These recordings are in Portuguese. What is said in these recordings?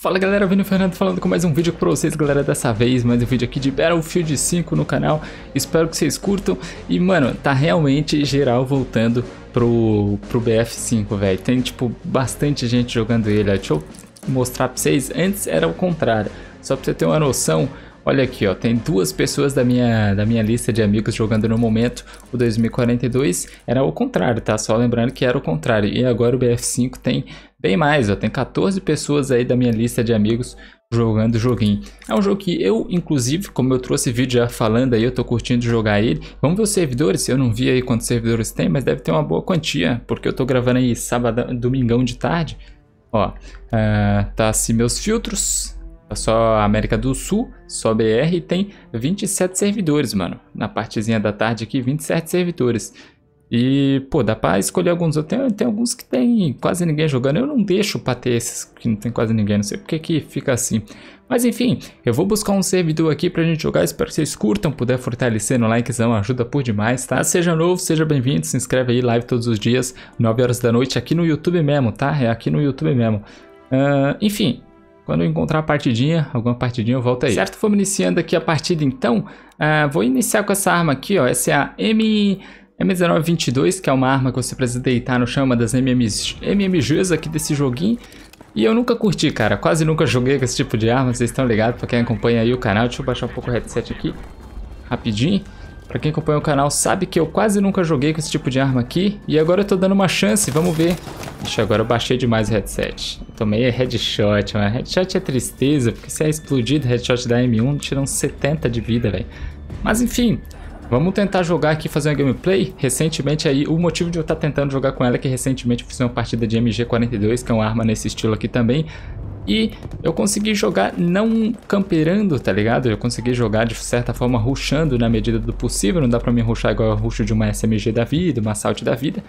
Fala galera, Vini Fernando falando com mais um vídeo pra vocês, galera, dessa vez, mais um vídeo aqui de Battlefield 5 no canal, espero que vocês curtam, e mano, tá realmente geral voltando pro, pro BF5, velho, tem tipo bastante gente jogando ele, deixa eu mostrar pra vocês, antes era o contrário, só pra você ter uma noção, Olha aqui, ó, tem duas pessoas da minha, da minha lista de amigos jogando no momento. O 2042 era o contrário, tá? Só lembrando que era o contrário. E agora o BF5 tem bem mais, ó. Tem 14 pessoas aí da minha lista de amigos jogando o joguinho. É um jogo que eu, inclusive, como eu trouxe vídeo já falando aí, eu tô curtindo jogar ele. Vamos ver os servidores, eu não vi aí quantos servidores tem, mas deve ter uma boa quantia, porque eu tô gravando aí sábado, domingão de tarde. Ó, uh, tá assim meus filtros, é só América do Sul, só BR e tem 27 servidores, mano. Na partezinha da tarde aqui, 27 servidores. E, pô, dá pra escolher alguns. Eu tenho, tem alguns que tem quase ninguém jogando. Eu não deixo pra ter esses que não tem quase ninguém. Não sei porque que fica assim. Mas enfim, eu vou buscar um servidor aqui pra gente jogar. Espero que vocês curtam. Puder fortalecer no likezão, ajuda por demais, tá? Seja novo, seja bem-vindo. Se inscreve aí, live todos os dias, 9 horas da noite, aqui no YouTube mesmo, tá? É aqui no YouTube mesmo. Uh, enfim, quando eu encontrar a partidinha, alguma partidinha, eu volto aí. Certo, vamos iniciando aqui a partida então. Uh, vou iniciar com essa arma aqui, ó. Essa é a M... M1922, que é uma arma que você precisa deitar no chão, uma das MMGs, MMGs aqui desse joguinho. E eu nunca curti, cara. Quase nunca joguei com esse tipo de arma, vocês estão ligados, pra quem acompanha aí o canal. Deixa eu baixar um pouco o headset aqui, rapidinho. Pra quem acompanha o canal sabe que eu quase nunca joguei com esse tipo de arma aqui. E agora eu tô dando uma chance, vamos ver. Ixi, agora eu baixei demais o headset. Tomei headshot, mano. Headshot é tristeza, porque se é explodido headshot da M1, tira uns 70 de vida, velho. Mas enfim, Vamos tentar jogar aqui, fazer uma gameplay. Recentemente aí, o motivo de eu estar tentando jogar com ela é que recentemente eu fiz uma partida de MG42, que é uma arma nesse estilo aqui também. E eu consegui jogar não camperando, tá ligado? Eu consegui jogar de certa forma rushando na medida do possível. Não dá pra mim rushar igual eu rusho de uma SMG da vida, uma Assault da vida.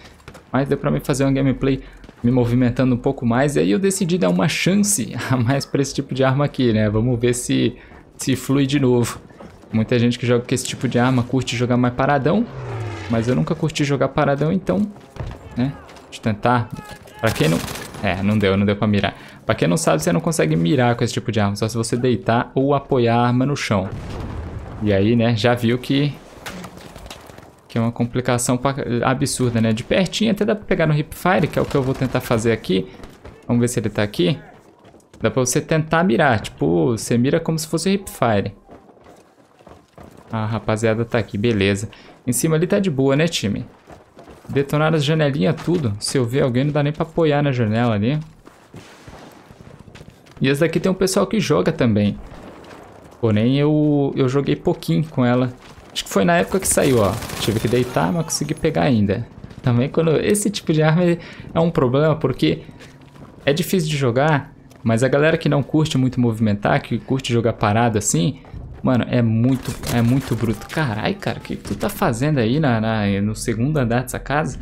Mas deu pra mim fazer uma gameplay me movimentando um pouco mais. E aí eu decidi dar uma chance a mais pra esse tipo de arma aqui, né? Vamos ver se, se flui de novo. Muita gente que joga com esse tipo de arma curte jogar mais paradão. Mas eu nunca curti jogar paradão, então... Né? Eu tentar. Pra quem não... É, não deu, não deu pra mirar. Pra quem não sabe, você não consegue mirar com esse tipo de arma, só se você deitar ou apoiar a arma no chão. E aí, né, já viu que... Que é uma complicação absurda, né? De pertinho até dá pra pegar no hipfire, que é o que eu vou tentar fazer aqui. Vamos ver se ele tá aqui. Dá pra você tentar mirar, tipo, você mira como se fosse hipfire. Ah, a rapaziada tá aqui, beleza. Em cima ali tá de boa, né, time? Detonaram as janelinhas tudo. Se eu ver alguém, não dá nem pra apoiar na janela ali. E essa daqui tem um pessoal que joga também. Porém, eu, eu joguei pouquinho com ela. Acho que foi na época que saiu, ó. Tive que deitar, mas consegui pegar ainda. Também quando... Esse tipo de arma é um problema, porque é difícil de jogar, mas a galera que não curte muito movimentar, que curte jogar parado assim, mano, é muito, é muito bruto. Carai, cara, o que, que tu tá fazendo aí na, na, no segundo andar dessa casa?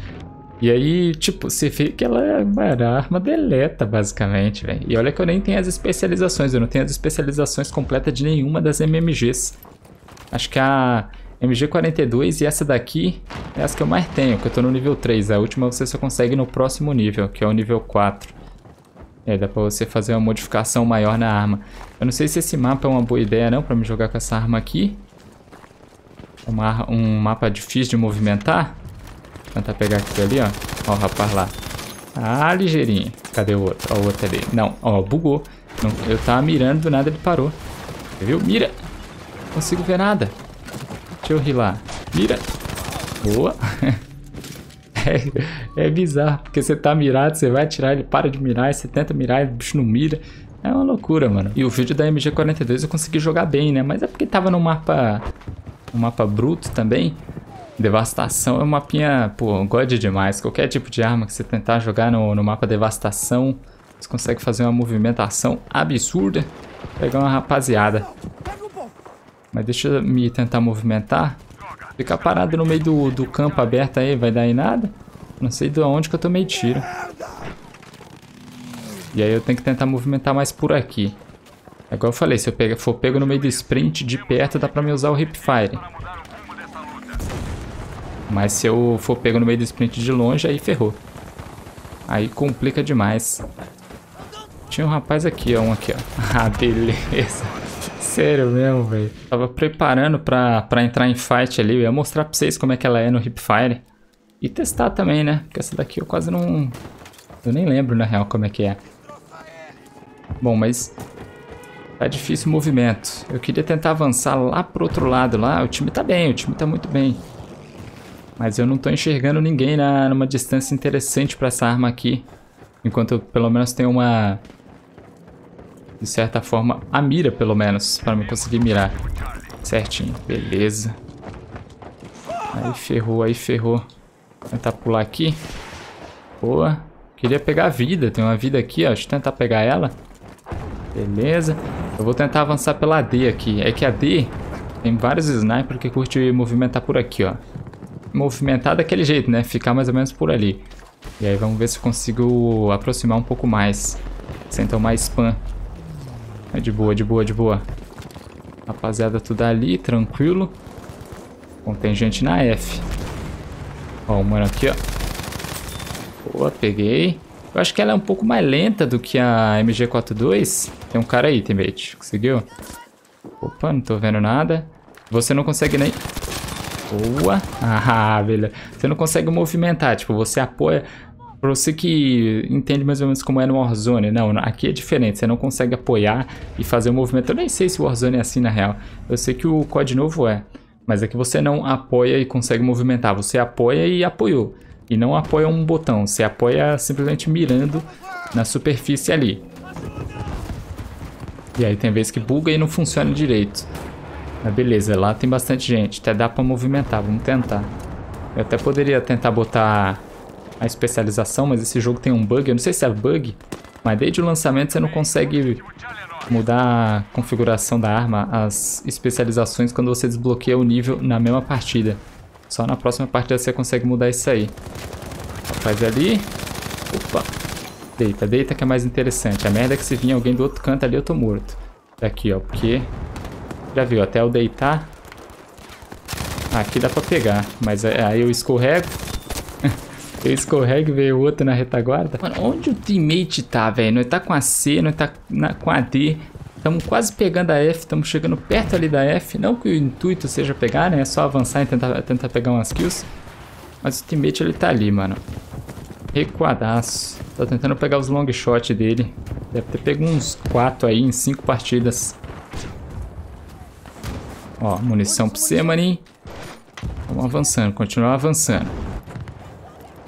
E aí, tipo, você vê que ela é uma arma deleta, basicamente, velho. E olha que eu nem tenho as especializações, eu não tenho as especializações completas de nenhuma das MMGs. Acho que a MG42 e essa daqui é as que eu mais tenho, que eu tô no nível 3. A última você só consegue no próximo nível, que é o nível 4. É, dá pra você fazer uma modificação maior na arma. Eu não sei se esse mapa é uma boa ideia não, pra me jogar com essa arma aqui. Uma, um mapa difícil de movimentar. Tentar pegar aqui ali, ó. Ó o rapaz lá. Ah, ligeirinho. Cadê o outro? Ó o outro ali. Não, ó, bugou. Não, eu tava mirando, do nada ele parou. Você viu? Mira! Não consigo ver nada. Deixa eu lá. Mira! Boa! é, é bizarro, porque você tá mirado, você vai atirar, ele para de mirar, você tenta mirar, o bicho não mira. É uma loucura, mano. E o vídeo da MG42 eu consegui jogar bem, né? Mas é porque tava no mapa... Um mapa bruto também. Devastação é um mapinha, pô, god demais. Qualquer tipo de arma que você tentar jogar no, no mapa Devastação, você consegue fazer uma movimentação absurda. Pegar uma rapaziada. Mas deixa eu me tentar movimentar. Ficar parado no meio do, do campo aberto aí, vai dar em nada. Não sei de onde que eu tomei tiro. E aí eu tenho que tentar movimentar mais por aqui. É igual eu falei, se eu for pego no meio do sprint de perto, dá pra me usar o hipfire. Mas se eu for pego no meio do sprint de longe, aí ferrou. Aí complica demais. Tinha um rapaz aqui, ó. Um aqui, ó. Ah, beleza. Sério mesmo, velho. Tava preparando pra, pra entrar em fight ali. Eu ia mostrar pra vocês como é que ela é no Hipfire. E testar também, né? Porque essa daqui eu quase não... Eu nem lembro, na real, como é que é. Bom, mas... Tá difícil o movimento. Eu queria tentar avançar lá pro outro lado lá. O time tá bem, o time tá muito bem. Mas eu não tô enxergando ninguém na, numa distância interessante pra essa arma aqui. Enquanto eu, pelo menos, tenho uma... De certa forma, a mira, pelo menos, para me conseguir mirar. Certinho, beleza. Aí ferrou, aí ferrou. Vou tentar pular aqui. Boa. Queria pegar a vida, tem uma vida aqui, ó. Deixa eu tentar pegar ela. Beleza. Eu vou tentar avançar pela D aqui. É que a D tem vários snipers que curte movimentar por aqui, ó. Movimentar daquele jeito, né? Ficar mais ou menos por ali. E aí vamos ver se eu consigo aproximar um pouco mais. Sem tomar spam. É de boa, de boa, de boa. Rapaziada, tudo ali, tranquilo. Bom, tem gente na F. Ó, o mano aqui, ó. Boa, peguei. Eu acho que ela é um pouco mais lenta do que a MG42. Tem um cara aí, teammate. Conseguiu? Opa, não tô vendo nada. Você não consegue nem... Boa. Ah, beleza. Você não consegue movimentar. Tipo, você apoia... Pra você que entende mais ou menos como é no Warzone, não, aqui é diferente, você não consegue apoiar e fazer o movimento. Eu nem sei se o Warzone é assim na real, eu sei que o COD novo é, mas é que você não apoia e consegue movimentar, você apoia e apoiou, e não apoia um botão, você apoia simplesmente mirando na superfície ali. E aí tem vezes que buga e não funciona direito. Mas beleza, lá tem bastante gente, até dá pra movimentar, vamos tentar. Eu até poderia tentar botar a especialização, mas esse jogo tem um bug, eu não sei se é bug, mas desde o lançamento você não consegue mudar a configuração da arma, as especializações quando você desbloqueia o nível na mesma partida. Só na próxima partida você consegue mudar isso aí. Faz ali. Opa. Deita, deita que é mais interessante. A merda é que se vir alguém do outro canto ali eu tô morto. Daqui, ó, porque... Já viu, até eu deitar... Aqui dá pra pegar, mas é, aí eu escorrego, eu escorrego e veio outro na retaguarda. Mano, onde o teammate tá, velho? Nós tá com a C, nós tá na, com a D. Estamos quase pegando a F, estamos chegando perto ali da F. Não que o intuito seja pegar, né? É só avançar e tentar, tentar pegar umas kills. Mas o teammate ele tá ali, mano. Recuadaço. Tô tentando pegar os long shot dele. Deve ter pego uns 4 aí em 5 partidas. Ó, munição pra você, maninho. Vamos avançando, continuar avançando.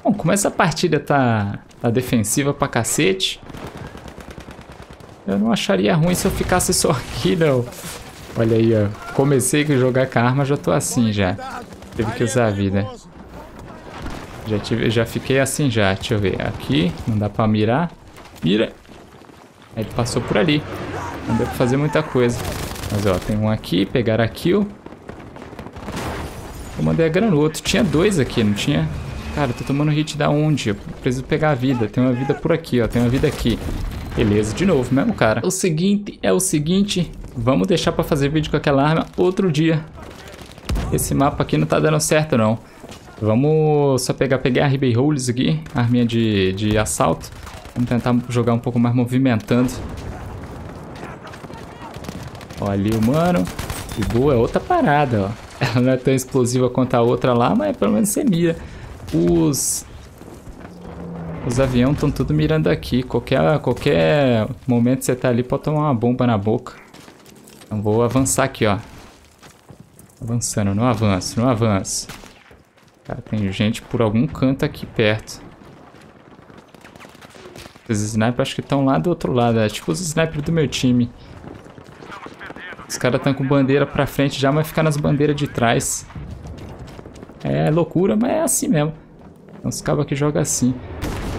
Bom, como essa partida tá, tá defensiva pra cacete, eu não acharia ruim se eu ficasse só aqui, não. Olha aí, ó. Comecei a jogar com a arma, já tô assim já. Teve que usar a vida. Já, tive, já fiquei assim já. Deixa eu ver. Aqui, não dá pra mirar. Mira. Aí ele passou por ali. Não deu pra fazer muita coisa. Mas ó, tem um aqui, pegaram a kill. Eu mandei a granulota. Tinha dois aqui, não tinha? Cara, eu tô tomando hit da onde? Eu preciso pegar a vida. Tem uma vida por aqui, ó. Tem uma vida aqui. Beleza, de novo, mesmo cara. O seguinte é o seguinte. Vamos deixar pra fazer vídeo com aquela arma outro dia. Esse mapa aqui não tá dando certo, não. Vamos só pegar, pegar a Ribery Rolls aqui. Arminha de, de assalto. Vamos tentar jogar um pouco mais movimentando. Ó, ali o mano. De boa, é outra parada, ó. Ela não é tão explosiva quanto a outra lá, mas pelo menos você mira. Os... Os aviões estão tudo mirando aqui. Qualquer, qualquer momento você tá ali, pode tomar uma bomba na boca. Então vou avançar aqui, ó. Avançando, não avanço, não avanço. Cara, tem gente por algum canto aqui perto. Os snipers acho que estão lá do outro lado. É tipo os snipers do meu time. Os caras estão com bandeira pra frente já, mas ficar nas bandeiras de trás. É loucura, mas é assim mesmo. Então os cabos que jogam assim.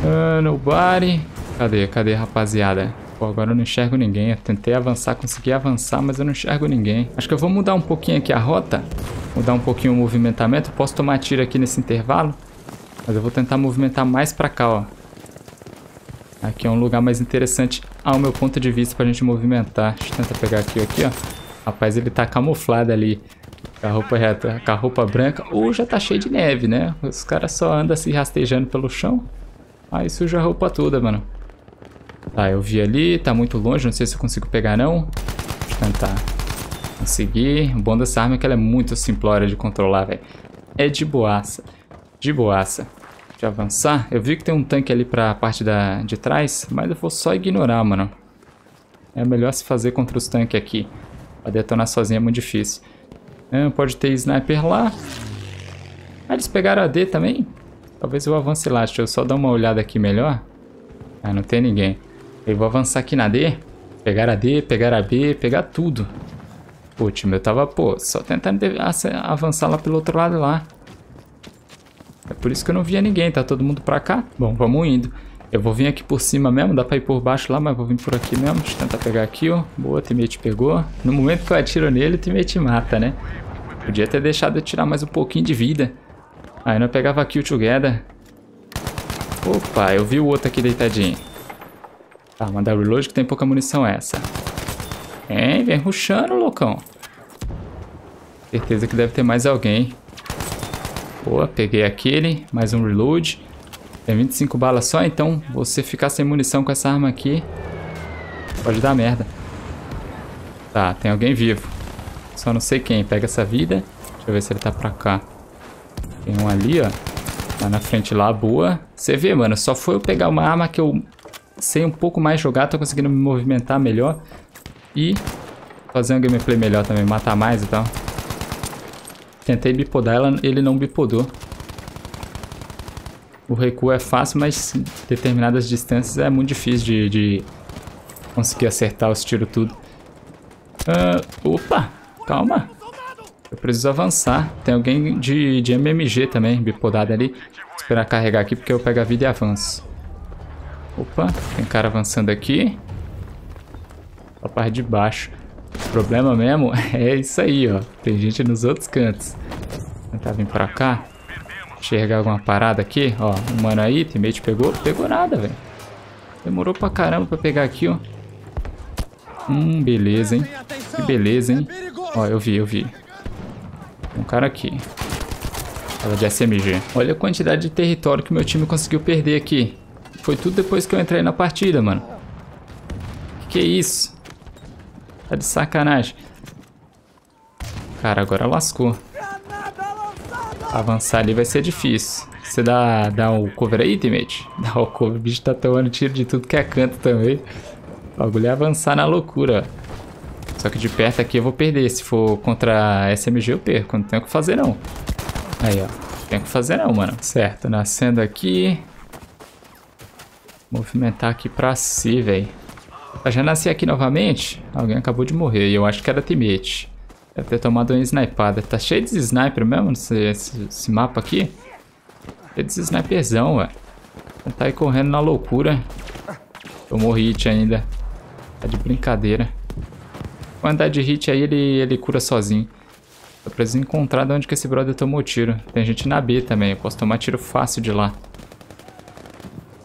Ah, nobody. Cadê? Cadê, rapaziada? Pô, agora eu não enxergo ninguém. Eu tentei avançar, consegui avançar, mas eu não enxergo ninguém. Acho que eu vou mudar um pouquinho aqui a rota. Mudar um pouquinho o movimentamento. Posso tomar tiro aqui nesse intervalo. Mas eu vou tentar movimentar mais pra cá, ó. Aqui é um lugar mais interessante ao meu ponto de vista pra gente movimentar. Deixa eu tentar pegar aqui, aqui, ó. Rapaz, ele tá camuflado ali. Com a roupa reta, com a roupa branca, ou já tá cheio de neve, né? Os caras só andam se rastejando pelo chão. Aí suja a roupa toda, mano. Tá, eu vi ali, tá muito longe, não sei se eu consigo pegar não. Deixa eu tentar. Consegui. O bom dessa arma é que ela é muito simplória de controlar, velho. É de boaça. De boaça. De avançar. Eu vi que tem um tanque ali pra parte da, de trás, mas eu vou só ignorar, mano. É melhor se fazer contra os tanques aqui. Pra detonar sozinho é muito difícil. Ah, pode ter sniper lá. Ah, eles pegaram a D também? Talvez eu avance lá. Deixa eu só dar uma olhada aqui melhor. Ah, não tem ninguém. Eu vou avançar aqui na D. Pegar a D, pegar a B, pegar tudo. Pô, time, eu tava, pô, só tentando avançar lá pelo outro lado lá. É por isso que eu não via ninguém, tá todo mundo pra cá. Bom, vamos indo. Eu vou vir aqui por cima mesmo, dá pra ir por baixo lá, mas vou vir por aqui mesmo. Deixa eu tentar pegar aqui, ó. Boa, o pegou. No momento que eu atiro nele, o mata, né? Podia ter deixado eu tirar mais um pouquinho de vida. Aí não pegava o together. Opa, eu vi o outro aqui deitadinho. Tá, mandar reload que tem pouca munição essa. Hein, vem ruxando, loucão. Certeza que deve ter mais alguém. Boa, peguei aquele. Mais um reload. Tem 25 balas só, então você ficar sem munição com essa arma aqui pode dar merda. Tá, tem alguém vivo. Só não sei quem. Pega essa vida. Deixa eu ver se ele tá pra cá. Tem um ali, ó. Tá na frente lá, boa. Você vê, mano, só foi eu pegar uma arma que eu sei um pouco mais jogar, tô conseguindo me movimentar melhor. E fazer um gameplay melhor também, matar mais e tal. Tentei bipodar, ela, ele não bipodou. O recuo é fácil, mas determinadas distâncias é muito difícil de, de conseguir acertar os tiros tudo. Uh, opa, calma. Eu preciso avançar. Tem alguém de, de MMG também, bipodado ali. Vou esperar carregar aqui porque eu pego a vida e avanço. Opa, tem cara avançando aqui. A parte de baixo. O problema mesmo é isso aí, ó. Tem gente nos outros cantos. Vou tentar vir pra cá. Enxergar alguma parada aqui, ó. Um mano aí, teammate pegou. Pegou nada, velho. Demorou pra caramba pra pegar aqui, ó. Hum, beleza, hein. Que beleza, hein. Ó, eu vi, eu vi. Um cara aqui. Ela de SMG. Olha a quantidade de território que meu time conseguiu perder aqui. Foi tudo depois que eu entrei na partida, mano. Que, que é isso? Tá de sacanagem. Cara, agora lascou. Avançar ali vai ser difícil. Você dá, dá o cover aí, teammate? Dá o cover. O bicho tá tomando tiro de tudo que é canto também. O bagulho é avançar na loucura. Só que de perto aqui eu vou perder. Se for contra SMG eu perco. Não tenho o que fazer não. Aí, ó. Não tenho o que fazer não, mano. Certo, nascendo aqui. Movimentar aqui pra si, velho. Eu já nasci aqui novamente. Alguém acabou de morrer. E eu acho que era teammate. Deve ter tomado uma snipada. Tá cheio de sniper mesmo esse, esse, esse mapa aqui. Cheio de sniperzão, ué. Tá aí correndo na loucura. Tomou hit ainda. Tá de brincadeira. Quantidade de hit aí ele, ele cura sozinho. Eu preciso encontrar de onde que esse brother tomou tiro. Tem gente na B também. Eu posso tomar tiro fácil de lá.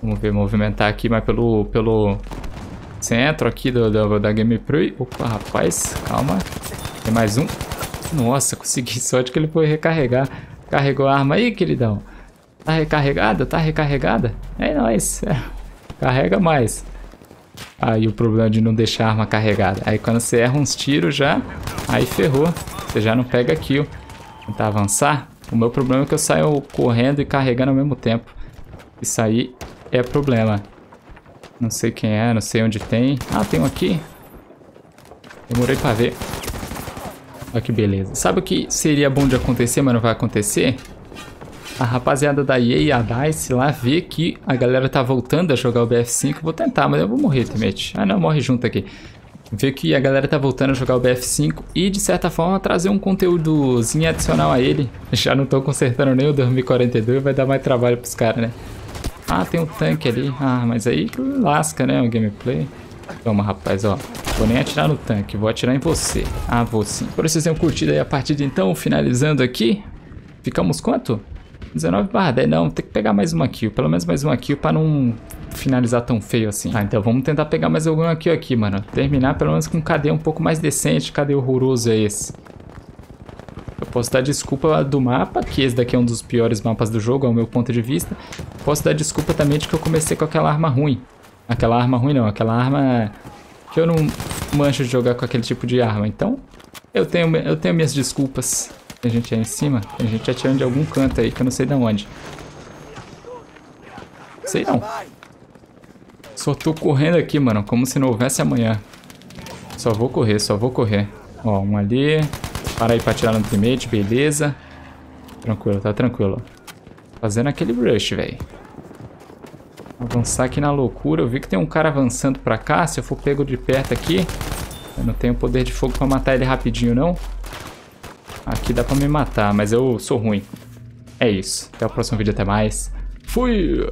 Vamos ver, movimentar aqui, mas pelo, pelo centro aqui do, do, da gameplay. Opa, rapaz, calma. Tem mais um. Nossa, consegui. Sorte que ele foi recarregar. Carregou a arma aí, queridão. Tá recarregada? Tá recarregada? É nóis. Carrega mais. Aí o problema de não deixar a arma carregada. Aí quando você erra uns tiros já, aí ferrou. Você já não pega kill. Tentar avançar. O meu problema é que eu saio correndo e carregando ao mesmo tempo. Isso aí é problema. Não sei quem é, não sei onde tem. Ah, tem um aqui. Demorei pra ver. Olha que beleza. Sabe o que seria bom de acontecer, mas não vai acontecer? a rapaziada da EA e a DICE lá vê que a galera tá voltando a jogar o BF5. Vou tentar, mas eu vou morrer, Timete. Ah, não, morre junto aqui. Vê que a galera tá voltando a jogar o BF5 e, de certa forma, trazer um conteúdozinho adicional a ele. Já não tô consertando nem o 2042, vai dar mais trabalho pros caras, né? Ah, tem um tanque ali. Ah, mas aí lasca, né, o gameplay. Toma, rapaz, ó. Vou nem atirar no tanque, vou atirar em você. Ah, vou sim. Espero que vocês tenham curtido aí a partida, então. Finalizando aqui. Ficamos quanto? 19 barra 10, não, tem que pegar mais uma kill, pelo menos mais uma kill pra não finalizar tão feio assim. Ah, então vamos tentar pegar mais alguma kill aqui, mano. Terminar pelo menos com um KD um pouco mais decente, KD horroroso é esse. Eu posso dar desculpa do mapa, que esse daqui é um dos piores mapas do jogo, ao meu ponto de vista. Posso dar desculpa também de que eu comecei com aquela arma ruim. Aquela arma ruim não, aquela arma que eu não mancho de jogar com aquele tipo de arma. Então, eu tenho, eu tenho minhas desculpas. Tem gente aí em cima? Tem gente atirando de algum canto aí que eu não sei de onde. Sei não. Só tô correndo aqui, mano, como se não houvesse amanhã. Só vou correr, só vou correr. Ó, um ali. Para aí pra atirar no teammate, beleza. Tranquilo, tá tranquilo. Fazendo aquele rush, velho. Avançar aqui na loucura. Eu vi que tem um cara avançando pra cá. Se eu for pego de perto aqui... Eu não tenho poder de fogo pra matar ele rapidinho, não. Aqui dá pra me matar, mas eu sou ruim. É isso. Até o próximo vídeo. Até mais. Fui!